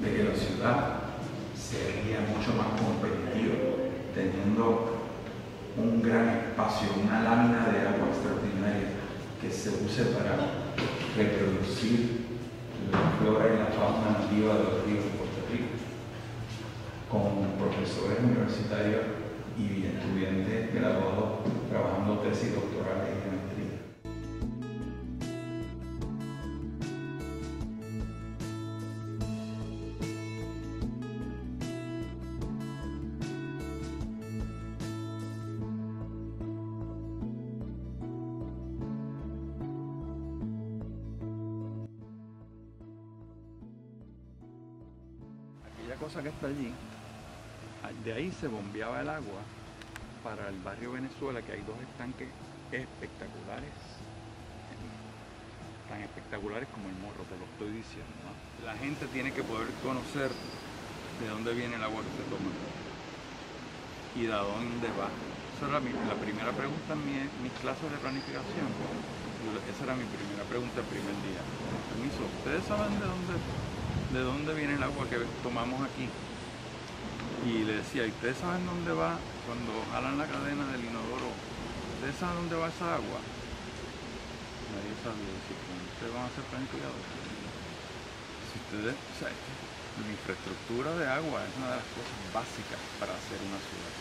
de que la ciudad sería mucho más competitiva teniendo un gran espacio, una lámina de agua extraordinaria que se use para reproducir la flora y la fauna nativa de los ríos de Puerto Rico, con profesores universitarios y estudiantes graduados trabajando tesis doctorales y maestría. Aquella cosa que está allí, de ahí se bombeaba el agua para el barrio Venezuela, que hay dos estanques espectaculares, tan espectaculares como el morro, te lo estoy diciendo. La gente tiene que poder conocer de dónde viene el agua que se toma y de dónde va. Esa era la primera pregunta en mi- mis clases de planificación. Esa era mi primera pregunta el primer día. Permiso, ¿ustedes saben de dónde, de dónde viene el agua que tomamos aquí? Y le decía, ¿y ustedes saben dónde va cuando jalan la cadena del inodoro? ¿Ustedes saben dónde va esa agua? Nadie sabía ¿cómo ustedes van a ser planificadores? Si ustedes, o sea, la infraestructura de agua es una de las cosas básicas para hacer una ciudad.